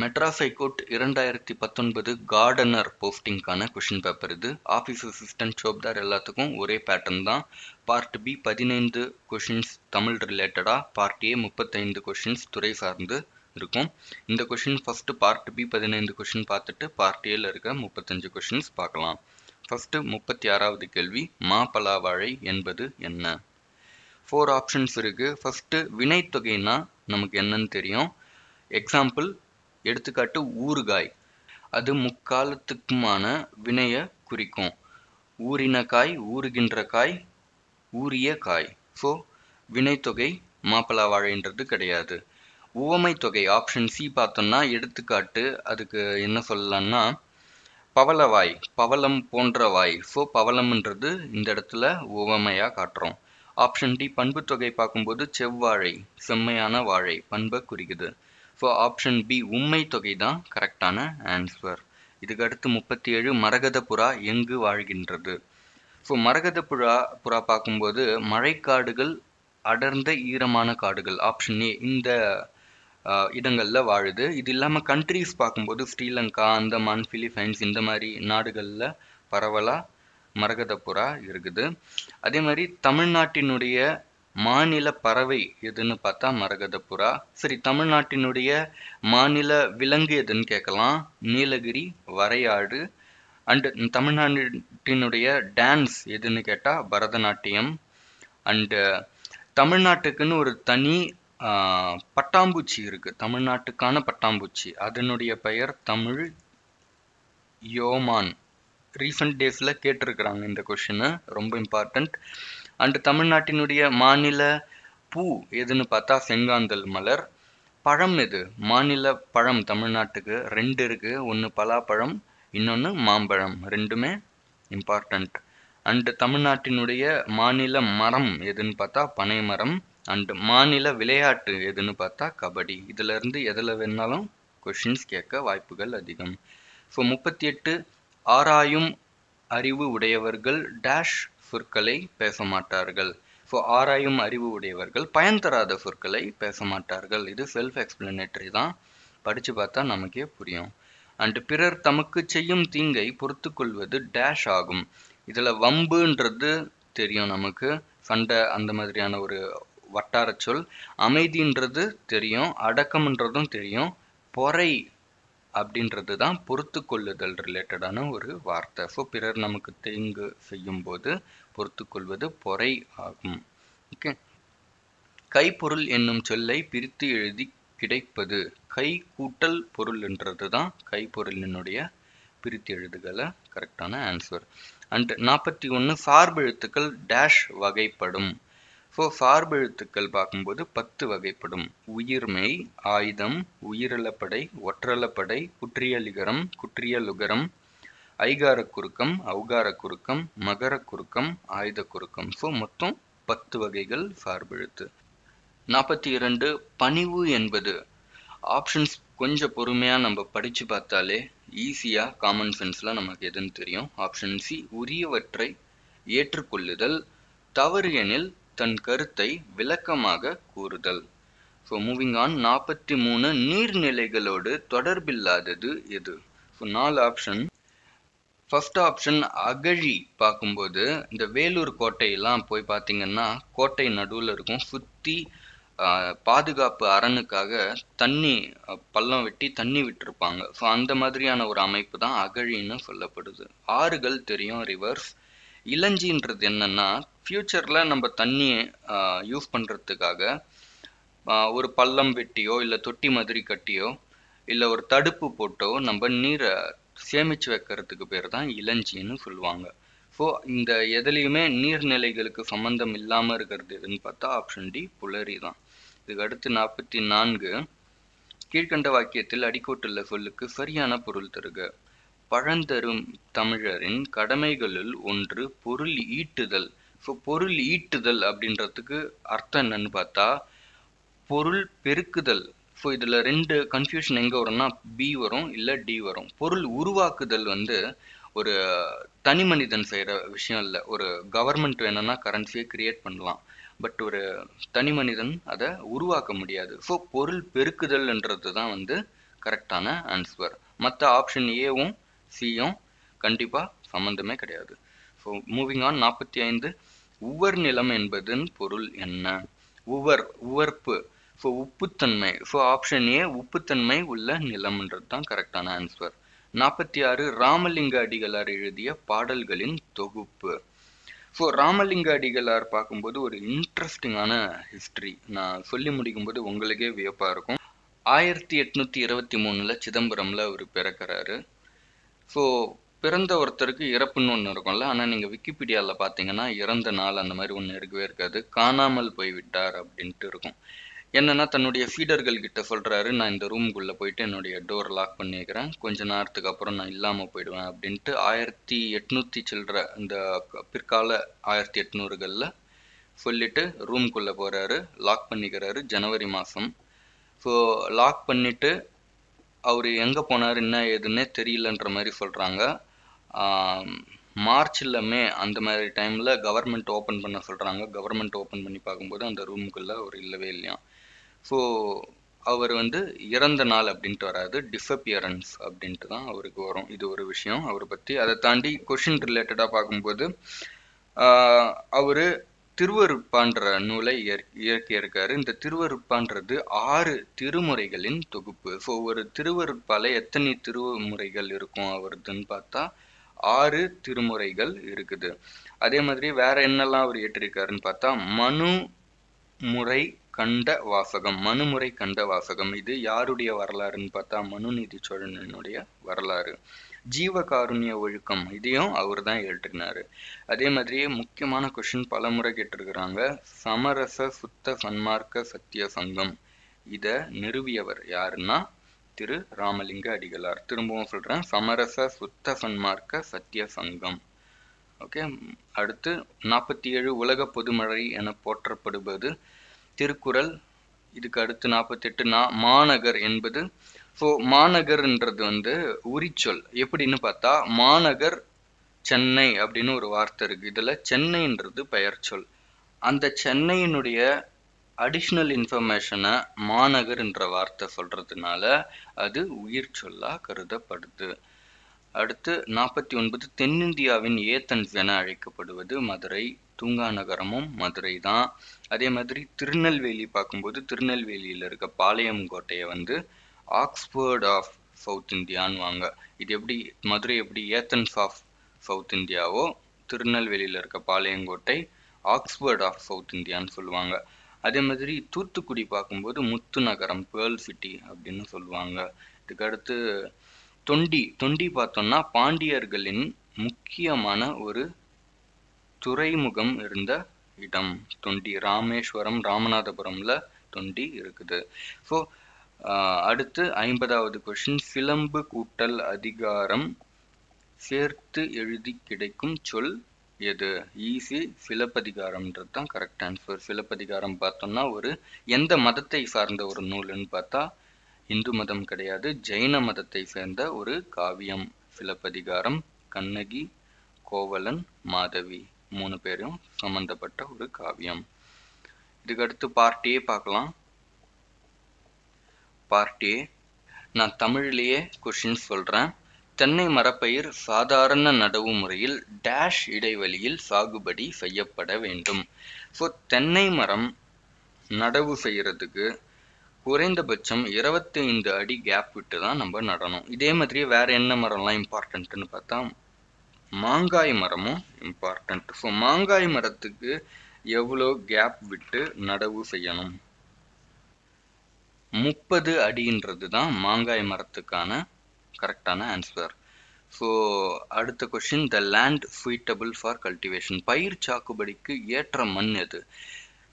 மெட்ராஸ் இரண்டாயிரத்தி பத்தொன்பது கார்டனர் போஸ்டிங்கான கொஷின் பேப்பர் இது. ஆஃபீஸ் அசிஸ்டன்ட் ஜோப்தார் எல்லாத்துக்கும் ஒரே பேட்டர்ன் தான். பார்ட் பி பதினைந்து கொஷின்ஸ் தமிழ் ரிலேட்டடாக பார்ட் ஏ முப்பத்தைந்து கொஷின்ஸ் துறை சார்ந்து இருக்கும். இந்த கொஷின் ஃபஸ்ட்டு பார்ட் பி பதினைந்து கொஷின் பார்த்துட்டு பார்ட் ஏல இருக்க முப்பத்தஞ்சு கொஷின்ஸ் பார்க்கலாம். ஃபஸ்ட்டு முப்பத்தி ஆறாவது கேள்வி மாப்பலா வாழை என்பது என்ன? ஃபோர் ஆப்ஷன்ஸ் இருக்கு. ஃபஸ்ட்டு வினைத்தொகைனா நமக்கு என்னன்னு தெரியும். எக்ஸாம்பிள் எடுத்துக்காட்டு ஊறுகாய். அது முக்காலத்துக்குமான வினைய குறிக்கும். ஊறின காய் ஊறுகின்ற காய் ஊறிய காய். ஸோ வினைத்தொகை மாப்பிள வாழைன்றது கிடையாது. உவமை தொகை ஆப்ஷன் சி பார்த்தோம்னா எடுத்துக்காட்டு அதுக்கு என்ன சொல்லலாம்னா பவளவாய் பவளம் போன்ற வாய். ஸோ பவளம்ன்றது இந்த இடத்துல உவமையாக காட்டுறோம். ஆப்ஷன் டி பண்பு தொகை பார்க்கும்போது செவ்வாழை செம்மையான வாழை பண்பை குறிக்குது. ஸோ ஆப்ஷன் பி உண்மை தொகை தான் கரெக்டான ஆன்சர் இதுக்கு அடுத்து முப்பத்தி ஏழு மரகத புறா எங்கு வாழ்கின்றது? ஸோ மரகத புறா புறா பார்க்கும்போது மழைக்காடுகள் அடர்ந்த ஈரமான காடுகள் ஆப்ஷன் ஏ இந்த இடங்களில் வாழுது. இது இல்லாமல் கண்ட்ரீஸ் பார்க்கும்போது ஸ்ரீலங்கா அந்தமான் பிலிப்பைன்ஸ் இந்த மாதிரி நாடுகளில் பரவலாக மரகத புறா இருக்குது. அதே மாதிரி தமிழ்நாட்டினுடைய மாநில பறவை எதுன்னு பார்த்தா மரகத புறா சரி தமிழ்நாட்டினுடைய மாநில விலங்கு எதுன்னு கேட்கலாம். நீலகிரி வரையாடு அண்டு தமிழ்நாட்டினுடைய டான்ஸ் எதுன்னு கேட்டால் பரதநாட்டியம். அண்டு தமிழ்நாட்டுக்குன்னு ஒரு தனி பட்டாம்பூச்சி இருக்குது தமிழ்நாட்டுக்கான பட்டாம்பூச்சி. அதனுடைய பெயர் தமிழ் யோமான். ரீசன்ட் டேஸில் கேட்டிருக்கிறாங்க இந்த கொஷினு ரொம்ப இம்பார்ட்டண்ட் அண்டு தமிழ்நாட்டினுடைய மாநில பூ எதுன்னு பார்த்தா செங்காந்தல் மலர். பழம் எது? மாநில பழம் தமிழ்நாட்டுக்கு ரெண்டு இருக்கு. ஒன்று பலாப்பழம் இன்னொன்று மாம்பழம். ரெண்டுமே இம்பார்ட்டண்ட் அண்டு தமிழ்நாட்டினுடைய மாநில மரம் எதுன்னு பார்த்தா பனை மரம் அண்டு மாநில விளையாட்டு எதுன்னு பார்த்தா கபடி. இதுல இருந்து எதில் வேணாலும் கொஷின்ஸ் கேட்க வாய்ப்புகள் அதிகம். ஸோ முப்பத்தி எட்டு ஆராயும் அறிவு உடையவர்கள் டேஷ் சொற்களை பேச மாட்டார்கள் ஸோ ஆராயும் அறிவு உடையவர்கள் பயன் தராத சொற்களை பேச மாட்டார்கள் இது செல்ஃப் எக்ஸ்பிளனேட்டரி தான். படித்து பார்த்தா நமக்கே புரியும். அண்டு பிறர் தமக்கு செய்யும் தீங்கை பொறுத்து கொள்வது டேஷ் ஆகும். இதில் வம்புன்றது தெரியும் நமக்கு. சண்டை அந்த மாதிரியான ஒரு வட்டார சொல். அமைதின்றது தெரியும். அடக்கம்ன்றதும் தெரியும். பொறை அப்படின்றது தான் பொறுத்து கொள்ளுதல் ரிலேட்டடான ஒரு வார்த்தை. ஸோ பிறர் நமக்கு தீங்கு செய்யும் போது பொறுத்து கொள்வது பொறை ஆகும். ஓகே கைப்பொருள் என்னும் சொல்லை பிரித்து எழுதி கிடைப்பது. கை கூட்டல் பொருள்ன்றது தான் கைப்பொருளினுடைய பிரித்து எழுதுகளை கரெக்டான ஆன்சர் அண்ட் நாற்பத்தி ஒன்று சார்பெழுத்துக்கள் டேஷ் வகைப்படும். ஸோ சார்பெழுத்துக்கள் பார்க்கும்போது பத்து வகைப்படும். உயிர்மெய் ஆயுதம் உயிரிழப்படை ஒற்றலப்படை குற்றியலிகரம் குற்றியலுகரம் ஐகார குறுக்கம் அவுகார குறுக்கம் மகர குறுக்கம் ஆயுத குறுக்கம். ஸோ மொத்தம் பத்து வகைகள் சார்பெழுத்து நாற்பத்தி இரண்டு பணிவு என்பது. ஆப்ஷன்ஸ் கொஞ்சம் பொறுமையாக நம்ம படித்து பார்த்தாலே ஈஸியாக காமன் சென்ஸில் நமக்கு எதுன்னு தெரியும். ஆப்ஷன் சி உரியவற்றை ஏற்றுக்கொள்ளுதல். தவறு எனில் தன் கருத்தை விளக்கமாக கூறுதல். ஸோ மூவிங் ஆன் நாற்பத்தி மூணு நீர்நிலைகளோடு தொடர்பில்லாதது எது? ஸோ நாலு ஆப்ஷன் ஃபர்ஸ்ட் ஆப்ஷன் அகழி பார்க்கும்போது இந்த வேலூர் கோட்டையெல்லாம் போய் பார்த்தீங்கன்னா கோட்டை நடுவில் இருக்கும். சுற்றி பாதுகாப்பு அரணுக்காக தண்ணி பள்ளம் வெட்டி தண்ணி விட்டுருப்பாங்க. ஸோ அந்த மாதிரியான ஒரு அமைப்பு தான் அகழின்னு சொல்லப்படுது. ஆறுகள் தெரியும் ரிவர்ஸ் இளஞ்சின்றது என்னன்னா ஃப்யூச்சரில் நம்ம தண்ணியை யூஸ் பண்ணுறதுக்காக ஒரு பள்ளம் வெட்டியோ இல்லை தொட்டி மாதிரி கட்டியோ இல்லை ஒரு தடுப்பு போட்டோ நம்ம நீரை சேமித்து வைக்கிறதுக்கு பேர் தான் இளஞ்சின்னு சொல்லுவாங்க. ஸோ இந்த எதுலேயுமே நீர்நிலைகளுக்கு சம்மந்தம் இல்லாமல் இருக்கிறது எதுன்னு பார்த்தா ஆப்ஷன் டி புலரி தான். இதுக்கு அடுத்து நாற்பத்தி நான்கு கீழ்கண்ட வாக்கியத்தில் அடிக்கோட்டுள்ள சொல்லுக்கு சரியான பொருள் தருக. பழந்தரும் தமிழரின் கடமைகளுள் ஒன்று பொருள் ஈட்டுதல். ஸோ பொருள் ஈட்டுதல் அப்படின்றதுக்கு அர்த்தம் என்னன்னு பார்த்தா பொருள் பெருக்குதல். ஸோ இதில் ரெண்டு கன்ஃபியூஷன் எங்கே வரும்னா பி வரும் இல்லை டி வரும். பொருள் உருவாக்குதல் வந்து ஒரு தனி மனிதன் செய்கிற விஷயம் இல்லை. ஒரு கவர்மெண்ட் வேணும்னா கரன்சியை கிரியேட் பண்ணலாம். பட் ஒரு தனி மனிதன் அதை உருவாக்க முடியாது. ஸோ பொருள் பெருக்குதல்ன்றது தான் வந்து கரெக்டான ஆன்சர் மற்ற ஆப்ஷன் ஏவும் சியும் கண்டிப்பாக சம்மந்தமே கிடையாது. ஸோ மூவிங் ஆன் நாற்பத்தி ஐந்து. உவர் நிலம் என்பதன் பொருள் என்ன? உவர் உவர்ப்பு. ஸோ உப்புத்தன்மை. ஸோ ஆப்ஷன் ஏ உப்புத்தன்மை உள்ள நிலம்ன்றது தான் கரெக்டான ஆன்சர் நாற்பத்தி ஆறு ராமலிங்க அடிகளார் எழுதிய பாடல்களின் தொகுப்பு. ஸோ ராமலிங்க அடிகளார் பார்க்கும்போது ஒரு இன்ட்ரெஸ்டிங்கான ஹிஸ்ட்ரி நான் சொல்லி முடிக்கும்போது உங்களுக்கே வியப்பாக இருக்கும். ஆயிரத்தி எட்நூற்றி இருபத்தி மூணுல சிதம்பரமில் அவர் பிறக்கிறாரு. ஸோ பிறந்த ஒருத்தருக்கு இறப்புன்னு ஒன்று இருக்கும்ல. ஆனால் நீங்கள் விக்கிபீடியாவில் பார்த்தீங்கன்னா இறந்த நாள் அந்த மாதிரி ஒன்று இருக்கவே இருக்காது. காணாமல் போய் விட்டார் அப்படின்ட்டு இருக்கும். என்னன்னா தன்னுடைய ஃபீடர்கள் கிட்ட சொல்றாரு நான் இந்த ரூமுக்குள்ள போயிட்டு என்னுடைய டோர் லாக் பண்ணிக்கிறேன். கொஞ்ச நேரத்துக்கு அப்புறம் நான் இல்லாம போயிடுவேன். அப்படின்ட்டு ஆயிரத்தி எட்நூத்தி சில்லற இந்த பிற்கால ஆயிரத்தி எட்நூறுகளில் சொல்லிட்டு ரூம்குள்ள போறாரு லாக் பண்ணிக்கிறாரு ஜனவரி மாசம். ஸோ லாக் பண்ணிட்டு அவர் எங்கே போனார் என்ன ஏதுன்னே தெரியலன்ற மாதிரி சொல்கிறாங்க மார்ச் இல்லை மே அந்த மாதிரி டைமில் கவர்மெண்ட் ஓப்பன் பண்ண சொல்கிறாங்க கவர்மெண்ட் ஓப்பன் பண்ணி பார்க்கும்போது அந்த ரூமுக்குள்ளே அவர் இல்லவே இல்லையா? ஸோ அவர் வந்து இறந்த நாள் அப்படின்ட்டு வராது டிஸப்பியரன்ஸ் அப்படின்ட்டு தான் அவருக்கு வரும். இது ஒரு விஷயம். அவரை பற்றி அதை தாண்டி கொஷின் ரிலேட்டடாக பார்க்கும்போது அவர் திருவருப்பான்ற நூலை இயற்கியிருக்காரு இந்த திருவருப்பான்றது ஆறு திருமுறைகளின் தொகுப்பு. ஸோ ஒரு திருவருப்பால எத்தனை திருமுறைகள் இருக்கும் அவருதுன்னு பார்த்தா ஆறு திருமுறைகள் இருக்குது. அதே மாதிரி வேற என்னெல்லாம் அவர் ஏற்றிருக்காருன்னு பார்த்தா மனு முறை கண்ட வாசகம் மனுமுறை கண்ட வாசகம். இது யாருடைய வரலாறுன்னு பார்த்தா மனுநீதி சோழனுடைய வரலாறு. ஜீவகாருண்ய ஒழுக்கம் இதையும் அவர் தான் எழுதினாரு அதே மாதிரியே முக்கியமான கொஷின் பல முறை கேட்டிருக்கிறாங்க. சமரச சுத்த சன்மார்க்க சத்திய சங்கம் இதை நிறுவியவர் யாருன்னா திரு ராமலிங்க அடிகளார். திரும்பவும் சொல்கிறேன் சமரச சுத்த சன்மார்க்க சத்திய சங்கம். ஓகே அடுத்து நாற்பத்தி ஏழு உலக பொதுமழை என போற்றப்படுவது திருக்குறள். இதுக்கு அடுத்து நாற்பத்தெட்டு நா மாநகர் என்பது. ஸோ மாநகர்ன்றது வந்து உரிச்சொல். எப்படின்னு பார்த்தா மாநகர் சென்னை அப்படின்னு ஒரு வார்த்தை இருக்குது இதில் சென்னைன்றது பெயர் சொல் அந்த சென்னையினுடைய அடிஷ்னல் இன்ஃபர்மேஷனை மாநகர் என்ற வார்த்தை சொல்கிறதுனால அது உயிர் சொல்லாக கருதப்படுது. அடுத்து நாற்பத்தி ஒன்பது தென்னிந்தியாவின் ஏத்தன்ஸ் என அழைக்கப்படுவது மதுரை. தூங்கா நகரமும் மதுரை தான். அதே மாதிரி திருநெல்வேலி பார்க்கும்போது திருநெல்வேலியில் இருக்க பாளையம் கோட்டையை வந்து ஆக்ஸ்போர்ட் ஆஃப் சவுத் இந்தியான்னு வாங்க இது எப்படி மதுரை எப்படி ஏத்தன்ஸ் ஆஃப் சவுத் இந்தியாவோ திருநெல்வேலியில் இருக்க பாளையங்கோட்டை ஆக்ஸ்போர்ட் ஆஃப் சவுத் இந்தியான்னு சொல்லுவாங்க. அதே மாதிரி தூத்துக்குடி பார்க்கும்போது முத்து நகரம் பேர்ல் சிட்டி அப்படின்னு சொல்லுவாங்க. இதுக்கு அடுத்து தொண்டி தொண்டி பார்த்தோம்னா பாண்டியர்களின் முக்கியமான ஒரு துறைமுகம் இருந்த இடம் தொண்டி. ராமேஸ்வரம் ராமநாதபுரம்ல தொண்டி இருக்குது. ஸோ அடுத்து ஐம்பதாவது கொஷின் சிலம்பு கூட்டல் அதிகாரம் சேர்த்து எழுதி கிடைக்கும் சொல் எது? ஈஸி சிலப்பதிகாரம்ன்றது தான் கரெக்ட் ஆன்சர் சிலப்பதிகாரம் பார்த்தோம்னா ஒரு எந்த மதத்தை சார்ந்த ஒரு நூல்னு பார்த்தா இந்து மதம் கிடையாது ஜெயின மதத்தை சேர்ந்த ஒரு காவியம். சிலப்பதிகாரம் கண்ணகி கோவலன் மாதவி மூணு பேரும் சம்பந்தப்பட்ட ஒரு காவியம். இதுக்கு அடுத்து பார்க்கலாம். பார்ட்டியே நான் தமிழ்லேயே கொஷின் சொல்கிறேன் தென்னை மரப்பயிர் சாதாரண நடவு முறையில் டேஷ் இடைவெளியில் சாகுபடி செய்யப்பட வேண்டும். ஸோ தென்னை மரம் நடவு செய்யறதுக்கு குறைந்தபட்சம் இருபத்தி ஐந்து அடி கேப் விட்டு தான் நம்ம நடணும். இதே மாதிரி வேற என்ன மரம்லாம் இம்பார்ட்டன்ட்னு பார்த்தா மாங்காய் மரமும் இம்பார்ட்டன்ட் ஸோ மாங்காய் மரத்துக்கு எவ்வளோ கேப் விட்டு நடவு செய்யணும்? முப்பது அடின்றது தான் மாங்காய் மரத்துக்கான கரெக்டான ஆன்சர் ஸோ அடுத்த question the land suitable for cultivation பயிர் சாகுபடிக்கு ஏற்ற மண் எது?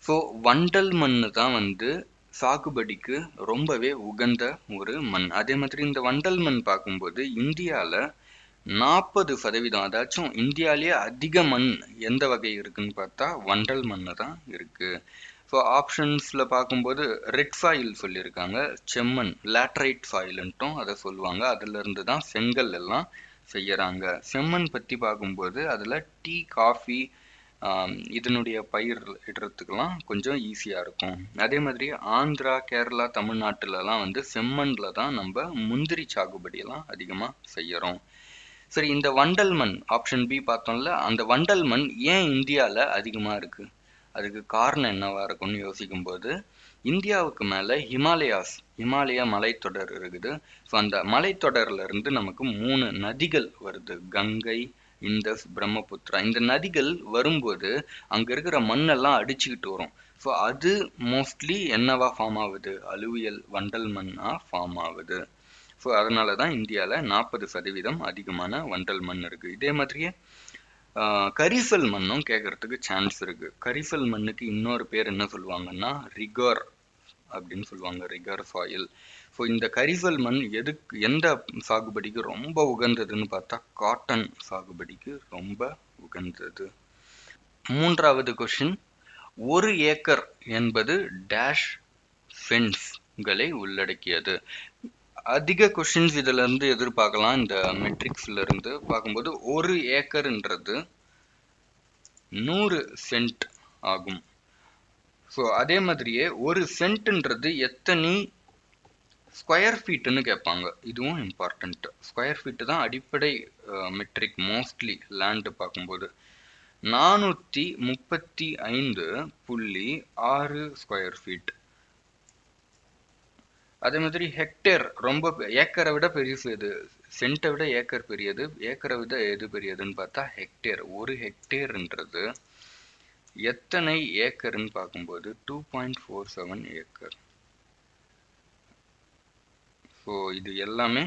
ஸோ வண்டல் மண் தான் வந்து சாகுபடிக்கு ரொம்பவே உகந்த ஒரு மண். அதே மாதிரி இந்த வண்டல் மண் பார்க்கும்போது இந்தியாவில் நாற்பது சதவீதம் அதாச்சும் இந்தியாவிலேயே அதிக மண் எந்த வகை இருக்குன்னு பார்த்தா வண்டல் மண் தான் இருக்குது ஸோ ஆப்ஷன்ஸில் பார்க்கும்போது ரெட் சாயில் சொல்லியிருக்காங்க. செம்மண் லேட்ரைட் சாயில்ன்ட்டும் அதை சொல்லுவாங்க. அதுலேருந்து தான் செங்கல் எல்லாம் செய்யறாங்க. செம்மண் பற்றி பார்க்கும்போது அதில் டீ காஃபி இதனுடைய பயிர் இடுறதுக்கெல்லாம் கொஞ்சம் ஈஸியாக இருக்கும். அதே மாதிரி ஆந்திரா கேரளா தமிழ்நாட்டிலலாம் வந்து செம்மண்ணில் தான் நம்ம முந்திரி சாகுபடியெல்லாம் அதிகமாக செய்கிறோம் சரி இந்த வண்டல் மண் ஆப்ஷன் பி பார்த்தோம்ல அந்த வண்டல் மண் ஏன் இந்தியாவில் அதிகமாக இருக்குது அதுக்கு காரணம் என்னவா இருக்கும்னு யோசிக்கும்போது இந்தியாவுக்கு மேலே ஹிமாலயாஸ் ஹிமாலயா மலைத்தொடர் இருக்குது. ஸோ அந்த மலைத்தொடர்ல இருந்து நமக்கு மூணு நதிகள் வருது. கங்கை இந்தஸ் பிரம்மபுத்திரா. இந்த நதிகள் வரும்போது அங்கே இருக்கிற மண்ணெல்லாம் அடிச்சுக்கிட்டு வரும். ஸோ அது மோஸ்ட்லி என்னவா ஃபார்ம் ஆகுது? அலுவியல் வண்டல் மண்ணாக ஃபார்ம் ஆகுது. ஸோ அதனால தான் இந்தியாவில் நாற்பது சதவீதம் அதிகமான வண்டல் மண் இருக்குது இதே மாதிரியே கரிசல் மண்ணும் கேட்கறதுக்கு சான்ஸ் இருக்கு. கரிசல் மண்ணுக்கு இன்னொரு பேர் என்ன சொல்லுவாங்கன்னா ரிகர் அப்படின்னு சொல்லுவாங்க ரிகர் சாயில் ஸோ இந்த கரிசல் மண் எதுக்கு எந்த சாகுபடிக்கு ரொம்ப உகந்ததுன்னு பார்த்தா காட்டன் சாகுபடிக்கு ரொம்ப உகந்தது. மூன்றாவது கொஷின் ஒரு ஏக்கர் என்பது டேஷ் ஃபென்ஸ்களை உள்ளடக்கியது. அதிக கொஷின்ஸ் இதுல இருந்து எதிர்பார்க்கலாம். இந்த மெட்ரிக்ஸ்ல இருந்து பார்க்கும்போது ஒரு ஏக்கர்ன்றது நூறு சென்ட் ஆகும். ஸோ அதே மாதிரியே ஒரு சென்ட்ன்றது எத்தனை ஸ்கொயர் ஃபீட்டுன்னு கேட்பாங்க. இதுவும் இம்பார்ட்டண்ட் ஸ்கொயர் ஃபீட்டு தான் அடிப்படை மெட்ரிக் மோஸ்ட்லி லேண்டு பார்க்கும்போது நானூற்றி முப்பத்தி ஐந்து புள்ளி ஆறு ஸ்கொயர் ஃபீட் அதே மாதிரி ஹெக்டேர் ரொம்ப ஏக்கரை விட பெருசு எது சென்ட்டை விட ஏக்கர் பெரியது. ஏக்கரை விட எது பெரியதுன்னு பார்த்தா ஹெக்டேர் ஒரு ஹெக்டேர்ன்றது எத்தனை ஏக்கர்னு பார்க்கும்போது two point four seven acre. So இது எல்லாமே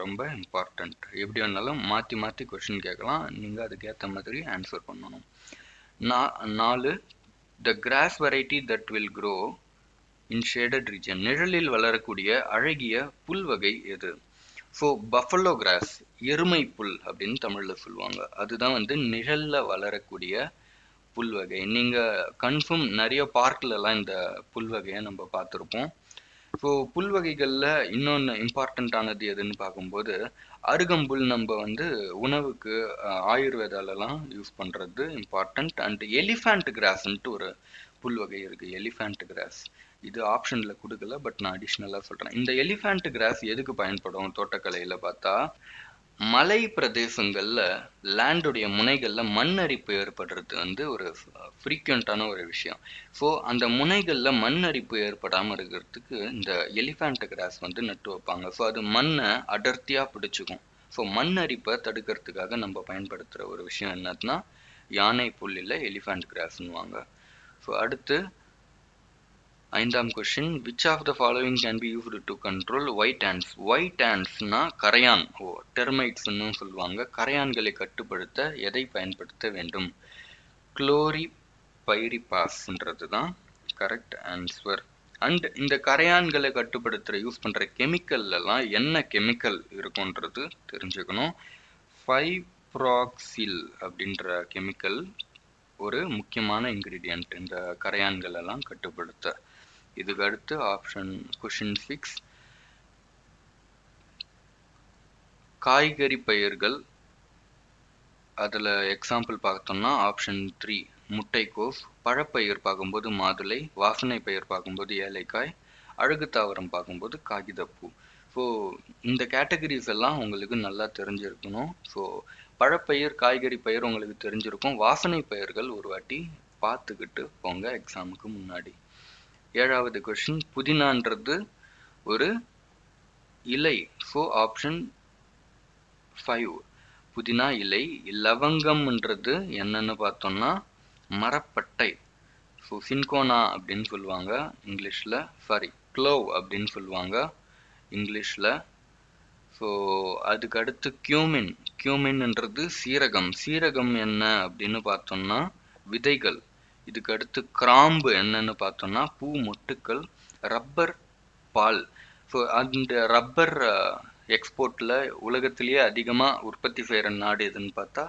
ரொம்ப இம்பார்ட்டண்ட் எப்படி வேணாலும் மாற்றி மாற்றி கொஷின் கேட்கலாம். நீங்கள் அதுக்கேற்ற மாதிரி ஆன்சர் பண்ணணும். நா நாலு the grass variety that will grow in shaded region நிழலில் வளரக்கூடிய அழகிய புல் வகை எது? ஸோ பஃபலோ கிராஸ் எருமை புல் அப்படின்னு தமிழில் சொல்லுவாங்க. அதுதான் வந்து நிழலில் வளரக்கூடிய புல் வகை. நீங்கள் கன்ஃபார்ம் நிறைய பார்க்லலாம் இந்த புல் வகையை நம்ம பார்த்துருப்போம். ஸோ புல் வகைகளில் இன்னொன்று இம்பார்ட்டண்ட்டானது எதுன்னு பார்க்கும்போது அருகம்புல் நம்ம வந்து உணவுக்கு அஹ், ஆயுர்வேதாலலாம் யூஸ் பண்ணுறது இம்பார்ட்டண்ட் அண்ட் எலிஃபேண்ட் கிராஸ்ன்ட்டு ஒரு புல் வகை இருக்குது எலிஃபேண்ட் கிராஸ் இது ஆப்ஷனில் கொடுக்கல பட் நான் அடிஷ்னலாக சொல்கிறேன் இந்த எலிஃபேண்ட் கிராஸ் எதுக்கு பயன்படும்? தோட்டக்கலையில் பார்த்தா மலை பிரதேசங்களில் லேண்டுடைய முனைகளில் மண் அரிப்பு ஏற்படுறது வந்து ஒரு ஃப்ரீக்வெண்ட்டான ஒரு விஷயம். ஸோ அந்த முனைகளில் மண் அரிப்பு ஏற்படாமல் இருக்கிறதுக்கு இந்த எலிஃபேண்ட் கிராஸ் வந்து நட்டு வைப்பாங்க. ஸோ அது மண்ணை அடர்த்தியாக பிடிச்சிக்கும். ஸோ மண் அரிப்பை தடுக்கிறதுக்காக நம்ம பயன்படுத்துகிற ஒரு விஷயம் என்னதுன்னா யானை புல்லில் எலிஃபேண்ட் கிராஸ்ன்னுவாங்க ஸோ அடுத்து ஐந்தாம் question which of the following can be used to control white ants white ஹேண்ட்ஸ்னா கரையான். ஓ டெர்மைட்ஸ்னு சொல்லுவாங்க. கரையான்களை கட்டுப்படுத்த எதை பயன்படுத்த வேண்டும்? குளோரி பைரிபாஸ்ன்றது தான் கரெக்ட் ஆன்சர் அண்ட் இந்த கரையான்களை கட்டுப்படுத்துகிற யூஸ் பண்ணுற கெமிக்கல்லாம் என்ன கெமிக்கல் இருக்குன்றது தெரிஞ்சுக்கணும். ஃபைப்ராக்சில் அப்படின்ற கெமிக்கல் ஒரு முக்கியமான இன்கிரீடியன்ட் இந்த கரையான்கள் எல்லாம் கட்டுப்படுத்த. இதுக்கு அடுத்து ஆப்ஷன் கொஷின் சிக்ஸ் காய்கறி பயிர்கள். அதில் எக்ஸாம்பிள் பார்த்தோம்னா ஆப்ஷன் த்ரீ முட்டைக்கோஸ் பழப்பயிர் பார்க்கும்போது மாதுளை வாசனை பயிர் பார்க்கும்போது ஏலைக்காய் அழகு தாவரம் பார்க்கும்போது காகிதப்பூ. ஸோ இந்த கேட்டகரிஸ் எல்லாம் உங்களுக்கு நல்லா தெரிஞ்சிருக்கணும். ஸோ பழப்பயிர் காய்கறி பயிர் உங்களுக்கு தெரிஞ்சிருக்கும். வாசனை பயிர்கள் ஒரு வாட்டி பார்த்துக்கிட்டு போங்க எக்ஸாமுக்கு முன்னாடி. ஏழாவது கொஷின் புதினான்றது ஒரு இலை. ஸோ ஆப்ஷன் ஃபைவ் புதினா இலை லவங்கம்ன்றது என்னன்னு பார்த்தோம்னா மரப்பட்டை. ஸோ சின்கோனா அப்படின்னு சொல்லுவாங்க இங்கிலீஷில் சாரி க்ளோவ் அப்படின்னு சொல்லுவாங்க இங்கிலீஷில் ஸோ அதுக்கு அடுத்து கியூமின் கியூமின்ன்றது சீரகம். சீரகம் என்ன அப்படின்னு பார்த்தோம்னா விதைகள். இதுக்கு அடுத்து கிராம்பு என்னன்னு பார்த்தோம்னா பூ மொட்டுக்கள் ரப்பர் பால். ஸோ அந்த ரப்பர் எக்ஸ்போர்ட்டில் உலகத்திலேயே அதிகமாக உற்பத்தி செய்கிற நாடு எதுன்னு பார்த்தா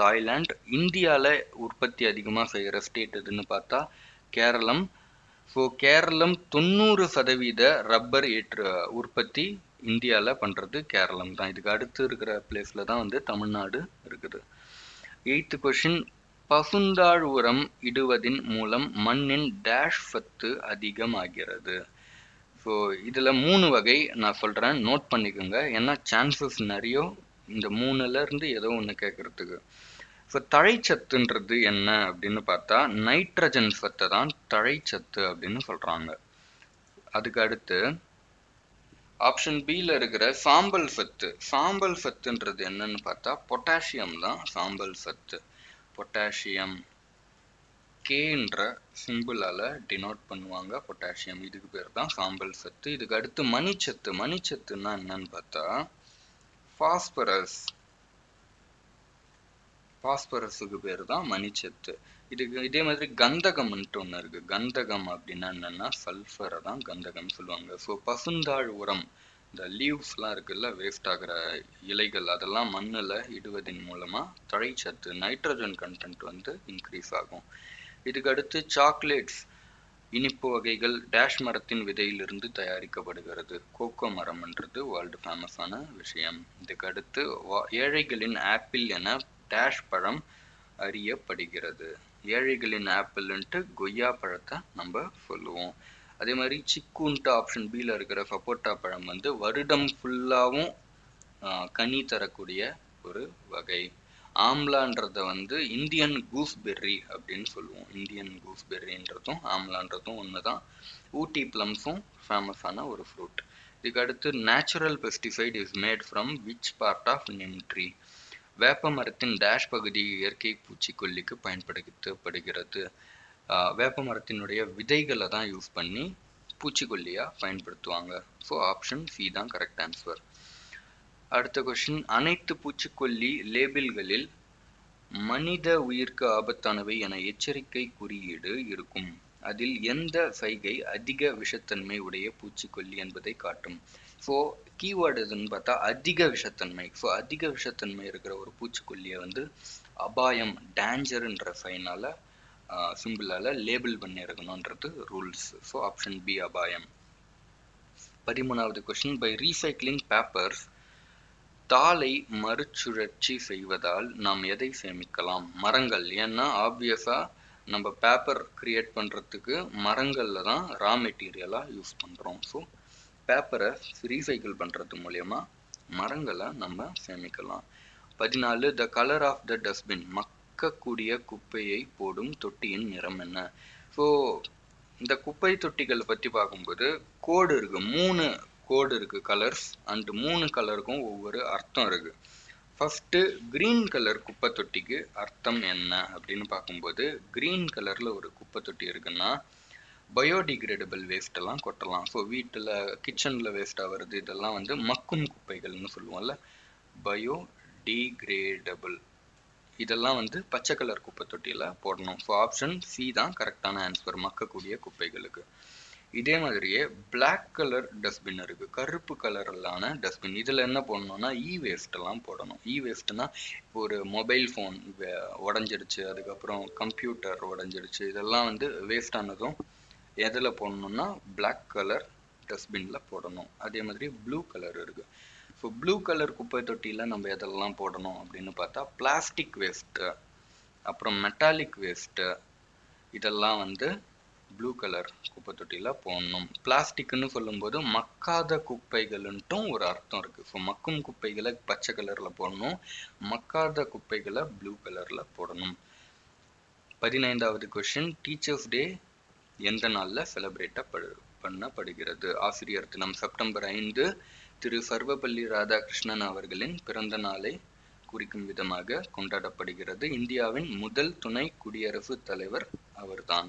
தாய்லாந்து. இந்தியாவில் உற்பத்தி அதிகமாக செய்கிற ஸ்டேட் எதுன்னு பார்த்தா கேரளம். ஸோ கேரளம் தொண்ணூறு சதவீத ரப்பர் ஏற்று உற்பத்தி இந்தியாவில் பண்ணுறது கேரளம் தான். இதுக்கு அடுத்து இருக்கிற பிளேஸில் தான் வந்து தமிழ்நாடு இருக்குது. எயித்து கொஷின் பசுந்தாழ் உரம் இடுவதின் மூலம் மண்ணின் டேஷ் சத்து அதிகமாகிறது. ஸோ இதில் மூணு வகை நான் சொல்கிறேன் நோட் பண்ணிக்கோங்க. ஏன்னா சான்சஸ் நிறைய. இந்த மூணுலேருந்து ஏதோ ஒன்று கேட்குறதுக்கு ஸோ தழைச்சத்துன்றது என்ன அப்படின்னு பார்த்தா நைட்ரஜன் சத்தை தான் தழைச்சத்து அப்படின்னு சொல்கிறாங்க அதுக்கு அடுத்து ஆப்ஷன் பியில் இருக்கிற சாம்பல் சத்து. சாம்பல் சத்துன்றது என்னன்னு பார்த்தா பொட்டாசியம் தான் சாம்பல் சத்து. பொட்டாசியம் கேன்ற சிம்பிளால் டினோட் பண்ணுவாங்க. பொட்டாசியம் இதுக்கு பேர் தான் சாம்பல் சத்து. இதுக்கு அடுத்து மணிச்சத்து. மணிச்சத்துன்னா என்னன்னு பார்த்தா ஃபாஸ்பரஸ் பாஸ்பரஸுக்கு பேர் தான் மணிச்சத்து. இதுக்கு இதே மாதிரி கந்தகம்ன்ட்டு ஒன்று இருக்குது கந்தகம் அப்படின்னா என்னென்னா சல்ஃபரை தான் கந்தகம் சொல்லுவாங்க. ஸோ பசுந்தாழ் உரம் இந்த லீவ்ஸ்லாம் இருக்குல்ல வேஸ்ட் ஆகிற இலைகள் அதெல்லாம் மண்ணில் இடுவதன் மூலமாக தழைச்சத்து நைட்ரஜன் கண்டென்ட் வந்து இன்க்ரீஸ் ஆகும். இதுக்கு அடுத்து சாக்லேட்ஸ் இனிப்பு வகைகள் டேஷ் மரத்தின் விதையிலிருந்து தயாரிக்கப்படுகிறது. கோகோ மரம்ன்றது வேர்ல்டு ஃபேமஸான விஷயம். இதுக்கு அடுத்து ஏழைகளின் ஆப்பிள் என டேஷ் பழம் அறியப்படுகிறது. ஏழைகளின் ஆப்பிள்ன்ட்டு கொய்யா பழத்தை நம்ம சொல்லுவோம். அதே மாதிரி சிக்குன்ட்டு ஆப்ஷன் பியில் இருக்கிற சப்போட்டா பழம் வந்து வருடம் ஃபுல்லாகவும் கனி தரக்கூடிய ஒரு வகை. ஆம்லான்றத வந்து இந்தியன் கூஸ்பெர்ரி அப்படின்னு சொல்லுவோம். இந்தியன் கூஸ்பெர்ரின்றதும் ஆம்லான்றதும் ஒன்று தான் ஊட்டி பிளம்ஸும் ஃபேமஸான ஒரு ஃப்ரூட் இதுக்கு அடுத்து natural pesticide is made from which part of neem tree வேப்ப மரத்தின் டேஷ் பகுதி இயற்கை பூச்சிக்கொல்லிக்கு பயன்படுத்தப்படுகிறது. வேப்ப மரத்தினுடைய விதைகளை தான் யூஸ் பண்ணி பூச்சிக்கொல்லியாக பயன்படுத்துவாங்க. ஸோ ஆப்ஷன் சி தான் கரெக்ட் ஆன்சர் அடுத்த கொஸ்டின் அனைத்து பூச்சிக்கொல்லி லேபிள்களில் மனித உயிருக்கு ஆபத்தானவை என எச்சரிக்கை குறியீடு இருக்கும். அதில் எந்த சைகை அதிக விஷத்தன்மை உடைய பூச்சிக்கொல்லி என்பதை காட்டும். ஸோ கீவேர்டு எதுன்னு பார்த்தா அதிக விஷத்தன்மை. ஸோ அதிக விஷத்தன்மை இருக்கிற ஒரு பூச்சிக்கொல்லியை வந்து அபாயம் டேஞ்சருன்ற ஃபைனால் சிம்பிளால் லேபிள் பண்ணியிருக்கணுன்றது ரூல்ஸ் ஸோ ஆப்ஷன் பி அபாயம். பதிமூணாவது கொஸ்டின் பை ரீசைக்ளிங் பேப்பர்ஸ் தாளை மறுசுழற்சி செய்வதால் நாம் எதை சேமிக்கலாம்? மரங்கள். ஏன்னா ஆப்வியஸாக நம்ம பேப்பர் கிரியேட் பண்ணுறதுக்கு மரங்களில் தான் ரா மெட்டீரியலாக யூஸ் பண்ணுறோம் ஸோ பேப்பரை ரீசைக்கிள் பண்ணுறது மூலயமா மரங்களை நம்ம சேமிக்கலாம். பதினாலு the colour of the dustbin மக்கக்கூடிய குப்பையை போடும் தொட்டியின் நிறம் என்ன? ஸோ இந்த குப்பை தொட்டிகளை பற்றி பார்க்கும்போது கோடு இருக்குது மூணு கோடு இருக்குது கலர்ஸ் அண்ட் மூணு கலருக்கும் ஒவ்வொரு அர்த்தம் இருக்குது ஃபஸ்ட்டு க்ரீன் கலர் குப்பை தொட்டிக்கு அர்த்தம் என்ன? அப்படின்னு பார்க்கும்போது க்ரீன் கலரில் ஒரு குப்பை தொட்டி இருக்குன்னா பயோடிகிரேடபிள் வேஸ்ட்டெல்லாம் கொட்டலாம். ஸோ வீட்டில் கிச்சனில் வேஸ்ட்டாக வருது இதெல்லாம் வந்து மக்கும் குப்பைகள்னு சொல்லுவோம்ல. பயோ டிகிரேடபிள் இதெல்லாம் வந்து பச்சை கலர் குப்பை தொட்டியில் போடணும். ஸோ ஆப்ஷன் சி தான் கரெக்டான ஆன்சர் மக்கக்கூடிய குப்பைகளுக்கு. இதே மாதிரியே பிளாக் கலர் டஸ்ட்பின் இருக்கு. கருப்பு கலர்லான டஸ்ட்பின் இதில் என்ன போடணும்னா இ வேஸ்ட்டெல்லாம் போடணும். இ வேஸ்ட்னா ஒரு மொபைல் ஃபோன் உடஞ்சிடுச்சு அதுக்கப்புறம் கம்ப்யூட்டர் உடஞ்சிடுச்சு இதெல்லாம் வந்து வேஸ்ட் ஆனதும் எதில் போடணும்னா பிளாக் கலர் டஸ்ட்பினில் போடணும். அதே மாதிரி ப்ளூ கலர் இருக்குது ஸோ ப்ளூ கலர் குப்பை தொட்டியில் நம்ம எதெல்லாம் போடணும் அப்படின்னு பார்த்தா பிளாஸ்டிக் வேஸ்ட்டு அப்புறம் மெட்டாலிக் வேஸ்ட்டு இதெல்லாம் வந்து ப்ளூ கலர் குப்பை தொட்டியில் போடணும். பிளாஸ்டிக்னு சொல்லும்போது மக்காத குப்பைகள்ன்ட்டும் ஒரு அர்த்தம் இருக்குது ஸோ மக்கும் குப்பைகளை பச்சை கலரில் போடணும் மக்காத குப்பைகளை ப்ளூ கலரில் போடணும். பதினைந்தாவது கொஷின் டீச்சர்ஸ் டே எந்த நாளில் செலிப்ரேட்டப்படு பண்ணப்படுகிறது? ஆசிரியர் தினம் செப்டம்பர் ஐந்து திரு சர்வபள்ளி ராதாகிருஷ்ணன் அவர்களின் பிறந்த நாளை குறிக்கும் விதமாக கொண்டாடப்படுகிறது. இந்தியாவின் முதல் துணை குடியரசுத் தலைவர் அவர்தான்.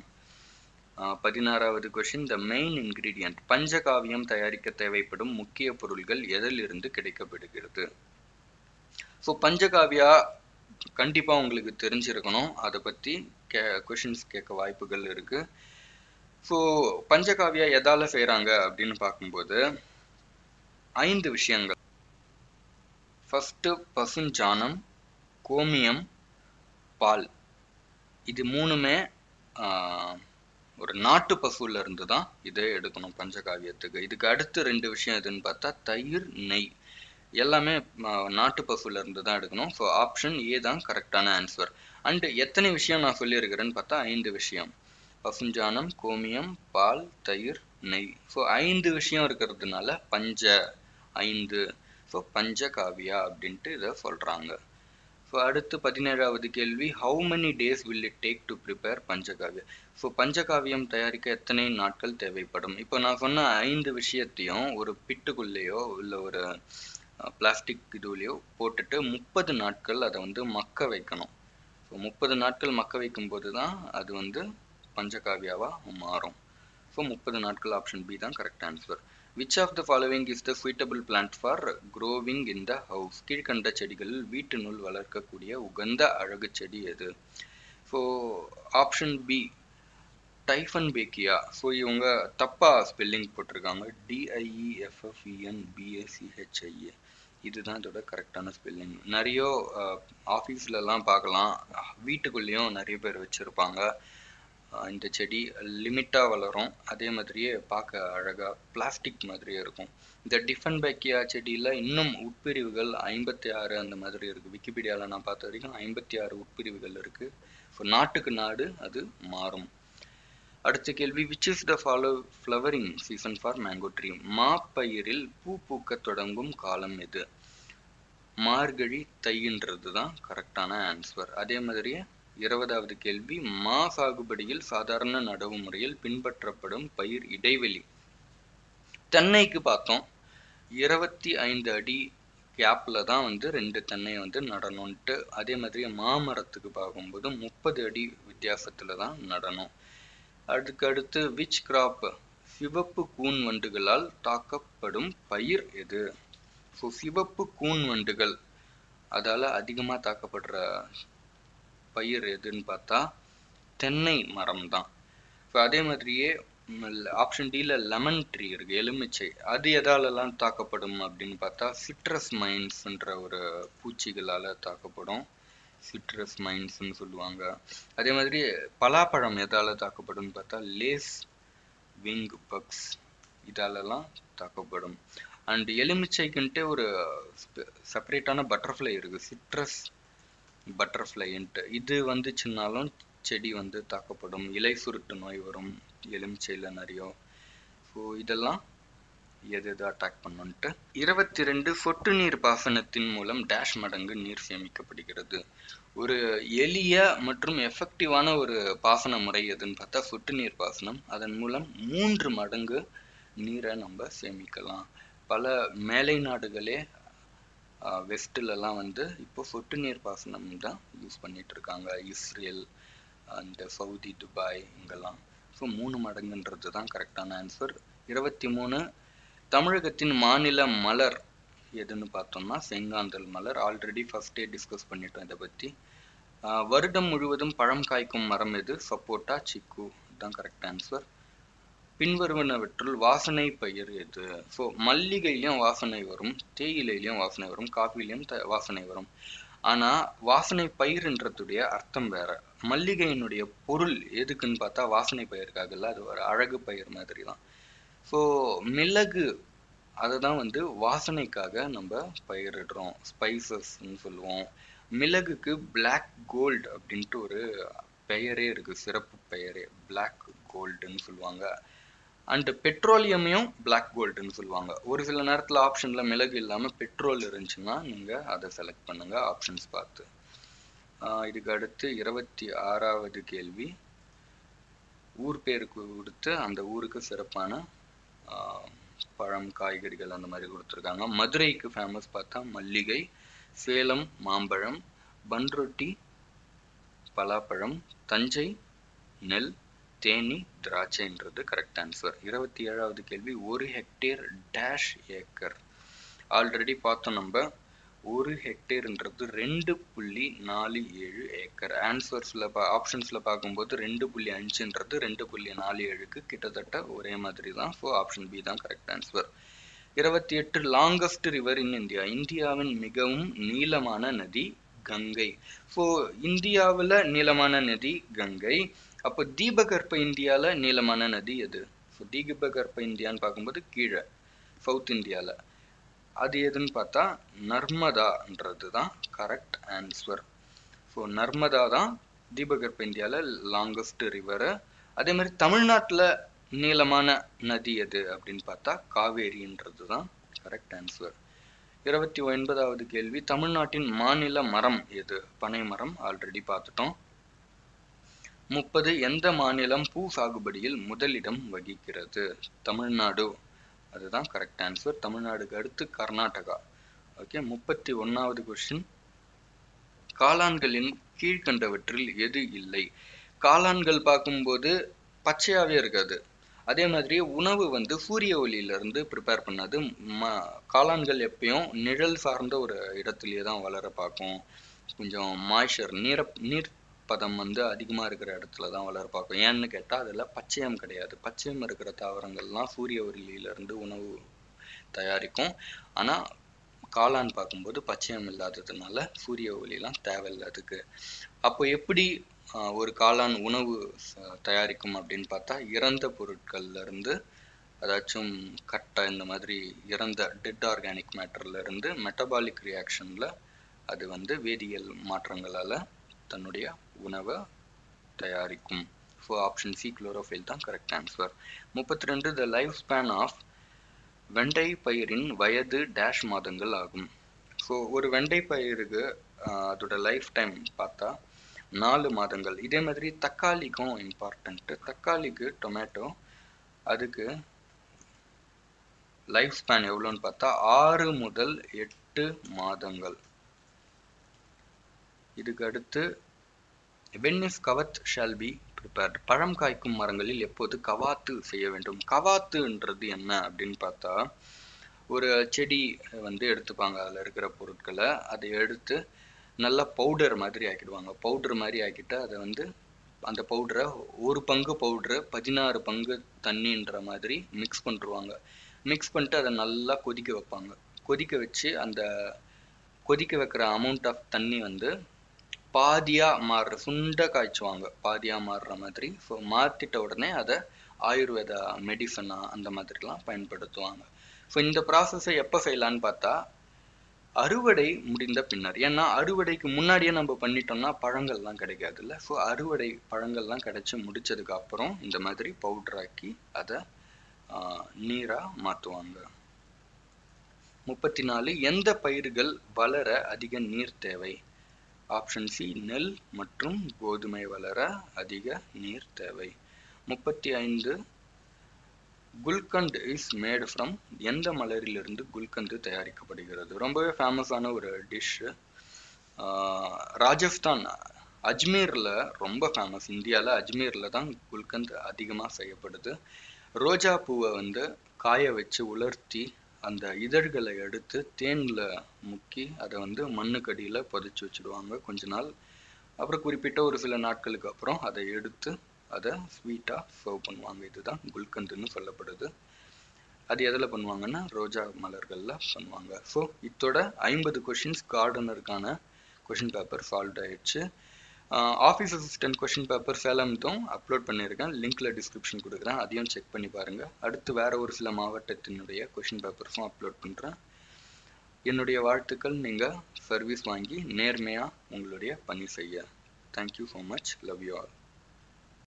பதினாறாவது கொஷின் த மெயின் இன்கிரீடியன்ட் பஞ்சகாவியம் தயாரிக்க தேவைப்படும் முக்கிய பொருள்கள் எதிலிருந்து கிடைக்கப்படுகிறது? ஸோ பஞ்சகாவியா கண்டிப்பாக உங்களுக்கு தெரிஞ்சிருக்கணும். அதை பற்றி கே கொஷின்ஸ் கேட்க வாய்ப்புகள் இருக்கு. ஸோ பஞ்சகாவியா எதால செய்கிறாங்க அப்படின்னு பார்க்கும்போது ஐந்து விஷயங்கள். ஃபஸ்ட்டு பசுஞ்சானம் கோமியம் பால். இது மூணுமே ஒரு நாட்டு பசுல இருந்து தான் இதை எடுக்கணும் பஞ்சகாவியத்துக்கு. இதுக்கு அடுத்து ரெண்டு விஷயம் எதுன்னு பார்த்தா தயிர் நெய். எல்லாமே நாட்டு பசுல இருந்து தான் எடுக்கணும். ஸோ ஆப்ஷன் ஏ தான் கரெக்டான ஆன்சர் அண்ட் எத்தனை விஷயம் நான் சொல்லியிருக்கிறேன்னு பார்த்தா ஐந்து விஷயம். பசுஞ்சாணம் கோமியம் பால் தயிர் நெய். ஸோ ஐந்து விஷயம் இருக்கிறதுனால பஞ்ச ஐந்து. ஸோ பஞ்ச காவியா அப்படின்ட்டு இதை சொல்கிறாங்க ஸோ அடுத்து பதினேழாவது கேள்வி how many days will it take to prepare panchagavyam so பஞ்சகாவியம் தயாரிக்க எத்தனை நாட்கள் தேவைப்படும்? இப்போ நான் சொன்ன ஐந்து விஷயத்தையும் ஒரு பிட்டுக்குள்ளேயோ இல்லை ஒரு பிளாஸ்டிக் இதுலேயோ போட்டுட்டு முப்பது நாட்கள் அதை வந்து மக்க வைக்கணும். ஸோ முப்பது நாட்கள் மக்க வைக்கும்போது தான் அது வந்து பஞ்சகாவியாவாக மாறும். ஸோ முப்பது நாட்கள் ஆப்ஷன் பி தான் correct answer which of the following is the suitable plant for growing in the house கீழ்கண்ட செடிகளில் வீட்டினுள் வளர்க்கக்கூடிய உகந்த அழகு செடி எது? So option B dieffenbachia so இவங்க தப்பாக ஸ்பெல்லிங் போட்டிருக்காங்க. டிஐஇஎஃப்எஃப்இஎன் பிஎஸ்சிஹெச்ஐஏ இதுதான் இதோட கரெக்டான ஸ்பெல்லிங் நிறைய ஆஃபீஸ்லலாம் பார்க்கலாம். வீட்டுக்குள்ளேயும் நிறைய பேர் வச்சுருப்பாங்க. இந்த செடி லிமிட்டாக வளரும். அதே மாதிரியே பார்க்க அழகாக பிளாஸ்டிக் மாதிரியே இருக்கும். இந்த டிஃபன் பேக்கியா செடியில் இன்னும் உட்பிரிவுகள் ஐம்பத்தி ஆறு அந்த மாதிரி இருக்குது விக்கிபீடியாவில் நான் பார்த்த வரைக்கும் ஐம்பத்தி ஆறு உட்பிரிவுகள் இருக்குது ஸோ நாட்டுக்கு நாடு அது மாறும். அடுத்த கேள்வி which is the follow flowering season for mango tree மாப்பயிரில் பூ பூக்கத் தொடங்கும் காலம் எது? மார்கழி தைன்றது தான் கரெக்டான ஆன்சர் அதே மாதிரியே இருபதாவது கேள்வி மா சாகுபடியில் சாதாரண நடவு முறையில் பின்பற்றப்படும் பயிர் இடைவெளி. தென்னைக்கு பார்த்தோம். இருபத்தி ஐந்து அடி கேப்பில் தான் வந்து ரெண்டு தென்னை வந்து நடணும்ன்ட்டு அதே மாதிரி மாமரத்துக்கு பார்க்கும்போது முப்பது அடி வித்தியாசத்தில் தான் நடணும். அதுக்கடுத்து விச் கிராப் சிவப்பு கூன் வண்டுகளால் தாக்கப்படும் பயிர் எது? ஸோ சிவப்பு கூன் வண்டுகள் அதால் அதிகமாக தாக்கப்படுற பயிர் எதுன்னு பார்த்தா தென்னை மரம் தான் ஸோ அதே மாதிரியே ஆப்ஷன் டியில் லெமன் ட்ரீ இருக்குது எலுமிச்சை. அது எதாலெல்லாம் தாக்கப்படும் அப்படின்னு பார்த்தா சிட்ரஸ் மைன்ஸ்ன்ற ஒரு பூச்சிகளால் தாக்கப்படும். சிட்ரஸ் மைன்ஸ்னு சொல்லுவாங்க. அதே மாதிரி பலாப்பழம் எதால் தாக்கப்படும் பார்த்தா லேஸ் விங் பக்ஸ் இதாலெல்லாம் தாக்கப்படும். அண்ட் எலுமிச்சைக்குன்ட்டு ஒரு செப்பரேட்டான பட்டர்ஃப்ளை இருக்குது சிட்ரஸ் பட்டர்ஃப்ளைன்ட்டு இது வந்துச்சுன்னாலும் செடி வந்து தாக்கப்படும். இலை சுருட்டு நோய் வரும். எலுமிச்சையில் நிறைய ஸோ இதெல்லாம் எது எது அட்டாக் பண்ணுன்ட்டு. இருபத்தி ரெண்டு சொட்டு நீர் பாசனத்தின் மூலம் டேஷ் மடங்கு நீர் சேமிக்கப்படுகிறது. ஒரு எளிய மற்றும் எஃபெக்டிவான ஒரு பாசன முறை எதுன்னு பார்த்தா சொட்டு நீர் பாசனம். அதன் மூலம் மூன்று மடங்கு நீரை நம்ம சேமிக்கலாம். பல மேலை நாடுகளே வெஸ்ட்லலாம் வந்து இப்போ சொட்டு நீர் பாசனம் தான் யூஸ் பண்ணிட்டு இருக்காங்க இஸ்ரேல் அந்த சவுதி துபாய் இங்கெல்லாம். ஸோ மூணு மடங்குன்றது தான் கரெக்டான ஆன்சர். இருபத்தி மூணு தமிழகத்தின் மாநில மலர் எதுன்னு பார்த்தோம்னா செங்காந்தல் மலர். ஆல்ரெடி ஃபஸ்ட்டே டிஸ்கஸ் பண்ணிட்டோம் இதை பற்றி வருடம் முழுவதும் பழம் காய்க்கும் மரம் எது? சப்போட்டா சிக்கு. தான் கரெக்ட் ஆன்சர் பின்வருவனவற்றுள் வாசனை பயிர் எது ஸோ மல்லிகையிலையும் வாசனை வரும் தேயிலையிலையும் வாசனை வரும் காஃபிலையும் த வாசனை வரும். ஆனால் வாசனை பயிர்ன்றதுடைய அர்த்தம் வேற. மல்லிகையினுடைய பொருள் எதுக்குன்னு பார்த்தா வாசனை பயிருக்காகல அது ஒரு அழகு பயிர் மாதிரி தான் ஸோ மிளகு அதை தான் வந்து வாசனைக்காக நம்ம பயிரிடுறோம். ஸ்பைசஸ்ன்னு சொல்லுவோம். மிளகுக்கு பிளாக் கோல்டு அப்படின்ட்டு ஒரு பெயரே இருக்குது சிறப்பு பெயரே. பிளாக் கோல்டுன்னு சொல்லுவாங்க. அண்டு பெட்ரோலியமையும் பிளாக் கோல்டுன்னு சொல்லுவாங்க. ஒரு சில நேரத்தில் ஆப்ஷனில் மிளகு இல்லாமல் பெட்ரோல் இருந்துச்சுன்னா நீங்கள் அதை செலக்ட் பண்ணுங்க ஆப்ஷன்ஸ் பார்த்து. இதுக்கு அடுத்து இருபத்தி ஆறாவது கேள்வி. ஊர் பேருக்கு கொடுத்து அந்த ஊருக்கு சிறப்பான பழம் காய்கறிகள் அந்த மாதிரி கொடுத்துருக்காங்க. மதுரைக்கு ஃபேமஸ் பார்த்தா மல்லிகை சேலம் மாம்பழம் பன்ரொட்டி பலாப்பழம் தஞ்சை நெல் தேனி திராட்சைன்றது கரெக்ட் ஆன்சர் இருபத்தி ஏழாவது கேள்வி ஒரு ஹெக்டேர் டேஷ் ஏக்கர் ஆல்ரெடி பார்த்தோம் நம்ம. ஒரு ஹெக்டேர்ன்றது ரெண்டு புள்ளி நாலு ஏழு ஏக்கர் ஆன்சர்ஸில் பா ஆப்ஷன்ஸில் பார்க்கும்போது ரெண்டு புள்ளி அஞ்சுன்றது ரெண்டு புள்ளி நாலு ஏழுக்கு கிட்டத்தட்ட ஒரே மாதிரி தான் ஸோ ஆப்ஷன் பி தான் கரெக்ட் ஆன்சர் இருபத்தி எட்டு லாங்கஸ்ட் ரிவர் இன் இந்தியா இந்தியாவின் மிகவும் நீளமான நதி கங்கை. ஸோ இந்தியாவில் நீளமான நதி கங்கை. அப்போ தீபகற்ப இந்தியாவில் நீளமான நதி எது? ஸோ தீபகற்ப இந்தியான்னு பார்க்கும்போது கீழே சவுத் இந்தியாவில் அது எதுன்னு பார்த்தா நர்மதான்றது தான் கரெக்ட் ஆன்சர் ஸோ நர்மதா தான் தீபகற்ப இந்தியாவில் லாங்கஸ்ட் ரிவரு அதே மாதிரி தமிழ்நாட்டில் நீளமான நதி எது அப்படின்னு பார்த்தா காவேரின்றது தான் கரெக்ட் ஆன்சர் இருபத்தி ஒன்பதாவது கேள்வி தமிழ்நாட்டின் மாநில மரம் எது? பனை மரம் ஆல்ரெடி பார்த்துட்டோம். முப்பது எந்த மாநிலம் பூ சாகுபடியில் முதலிடம் வகிக்கிறது? தமிழ்நாடு. அதுதான் கரெக்ட் ஆன்சர் தமிழ்நாடுக்கு அடுத்து கர்நாடகா. ஓகே முப்பத்தி ஒன்னாவது கொஸ்டின் காளான்களின் கீழ்கண்டவற்றில் எது இல்லை? காளான்கள் பார்க்கும்போது பச்சையாவே இருக்காது. அதே மாதிரி உணவு வந்து சூரிய ஒளியிலிருந்து ப்ரிப்பேர் பண்ணது ம காளான்கள் எப்பயும் நிழல் சார்ந்த ஒரு இடத்துலயே தான் வளர பார்க்கும். கொஞ்சம் மாய்ச்சர் நீர நீர் பதம் வந்து அதிகமாக இருக்கிற இடத்துல தான் வளர பார்க்கும். ஏன்னு கேட்டால் அதில் பச்சையம் கிடையாது. பச்சையம் இருக்கிற தாவரங்கள்லாம் சூரிய ஒளியிலிருந்து உணவு தயாரிக்கும். ஆனால் காளான் பார்க்கும்போது பச்சையம் இல்லாததுனால சூரிய ஒளிலாம் தேவையில்லை அதுக்கு. அப்போ எப்படி ஒரு காளான் உணவு தயாரிக்கும் அப்படின்னு பார்த்தா இறந்த பொருட்கள்லேருந்து அதாச்சும் கட்டை இந்த மாதிரி இறந்த டெட் ஆர்கானிக் மேட்டர்லேருந்து மெட்டபாலிக் ரியாக்ஷனில் அது வந்து வேதியியல் மாற்றங்களால் தன்னுடைய உணவை தயாரிக்கும். ஸோ ஆப்ஷன் சி குளோரோஃபில் தான் கரெக்ட் ஆன்சர் முப்பத்தி ரெண்டு த லைஃப் ஸ்பேன் ஆஃப் வெண்டை பயிரின் வயது டேஷ் மாதங்கள் ஆகும். ஸோ ஒரு வெண்டை பயிருக்கு அதோட லைஃப் டைம் பார்த்தா நாலு மாதங்கள். இதே மாதிரி தக்காளிக்கும் இம்பார்ட்டண்ட்டு தக்காளிக்கு டொமேட்டோ அதுக்கு லைஃப் ஸ்பேன் எவ்வளோன்னு பார்த்தா ஆறு முதல் எட்டு மாதங்கள். இதுக்கு அடுத்து வென்னிஸ் கவத் ஷால் பி ப்ரிப்பேர்ட் பழம் காய்க்கும் மரங்களில் எப்போது கவாத்து செய்ய வேண்டும்? கவாத்துன்றது என்ன அப்படின்னு பார்த்தா ஒரு செடி வந்து எடுத்துப்பாங்க. அதில் இருக்கிற பொருட்களை அதை எடுத்து நல்லா பவுடர் மாதிரி ஆக்கிடுவாங்க. பவுடர் மாதிரி ஆக்கிட்டு அதை வந்து அந்த பவுடரை ஒரு பங்கு பவுடரு பதினாறு பங்கு தண்ணின்ற மாதிரி மிக்ஸ் பண்ணிருவாங்க மிக்ஸ் பண்ணிட்டு அதை நல்லா கொதிக்க வைப்பாங்க. கொதிக்க வச்சு அந்த கொதிக்க வைக்கிற அமௌண்ட் ஆஃப் தண்ணி வந்து பாதியா மாறுற சுண்ட காய்ச்சுவாங்க. பாதியா மாறுற மாதிரி ஸோ மாற்றிட்ட உடனே அதை ஆயுர்வேதா மெடிசனா அந்த மாதிரிலாம் பயன்படுத்துவாங்க. ஸோ இந்த ப்ராசஸை எப்போ செய்யலான்னு பார்த்தா அறுவடை முடிந்த பின்னர். ஏன்னா அறுவடைக்கு முன்னாடியே நம்ம பண்ணிட்டோம்னா பழங்கள்லாம் கிடைக்காதுல்ல. ஸோ அறுவடை பழங்கள்லாம் கிடைச்சி முடிச்சதுக்கு அப்புறம் இந்த மாதிரி பவுடராக்கி அதை நீராக மாற்றுவாங்க முப்பத்தி நாலு எந்த பயிர்கள் வளர அதிக நீர் தேவை? ஆப்ஷன் சி நெல் மற்றும் கோதுமை வளர அதிக நீர் தேவை. முப்பத்தி ஐந்து குல்கண்ட் இஸ் மேடு ஃப்ரம் எந்த மலரிலிருந்து குல்கந்து தயாரிக்கப்படுகிறது? ரொம்பவே ஃபேமஸான ஒரு டிஷ்ஷு ராஜஸ்தான் அஜ்மீரில் ரொம்ப ஃபேமஸ் இந்தியாவில் அஜ்மீரில் தான் குல்கந்த் அதிகமாக செய்யப்படுது. ரோஜா பூவை வந்து காய வச்சு உலர்த்தி அந்த இதழ்களை எடுத்து தேனில் முக்கி அதை வந்து மண்ணுக்கடியில் புதைச்சி வச்சுடுவாங்க கொஞ்ச நாள். அப்புறம் குறிப்பிட்ட ஒரு சில நாட்களுக்கு அப்புறம் அதை எடுத்து அதை ஸ்வீட்டாக சர்வ் பண்ணுவாங்க. இதுதான் குல்கந்துன்னு சொல்லப்படுது. அது எதில் பண்ணுவாங்கன்னா ரோஜா மலர்களில் பண்ணுவாங்க. ஸோ இதோட ஐம்பது கொஷின்ஸ் கார்டனருக்கான கொஷின் பேப்பர் சால்வ் ஆயிடுச்சு. ஆஃபீஸ் அசிஸ்டன்ட் கொஷின் பேப்பர் சேலம்தும் அப்லோட் பண்ணியிருக்கேன். லிங்க்ல டிஸ்கிரிப்ஷன் கொடுக்குறேன். அதையும் செக் பண்ணி பாருங்கள் அடுத்து வேற ஒரு சில மாவட்டத்தினுடைய கொஷின் பேப்பர்ஸும் அப்லோட் பண்ணுறேன் என்னுடைய வாழ்த்துக்கள். நீங்கள் சர்வீஸ் வாங்கி நேர்மையாக உங்களுடைய பணி செய்ய. Thank you so much love you all